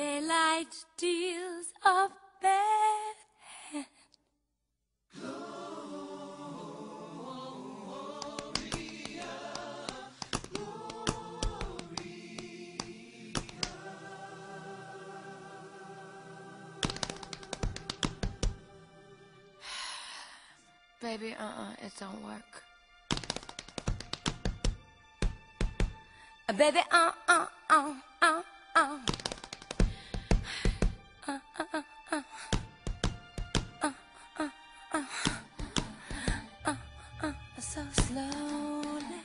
Daylight deals a bad hand. Baby, uh-uh, it don't work. Baby, uh, uh, uh, uh, uh. So slowly,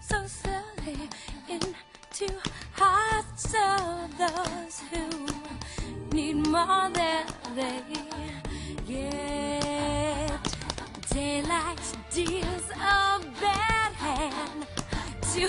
so slowly into hearts of those who need more than they get. Daylight deals a bad hand to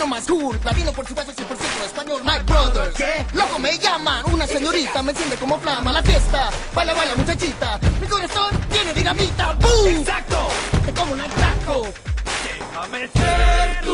Pingüino más cool, latino por supuesto 100% español, my brother. ¿Qué? Loco me llaman, una señorita me enciende como flama la fiesta. Baila, baila muchachita, mi corazón tiene dinamita, boom. ¡Exacto! Es como un atraco. Déjame ser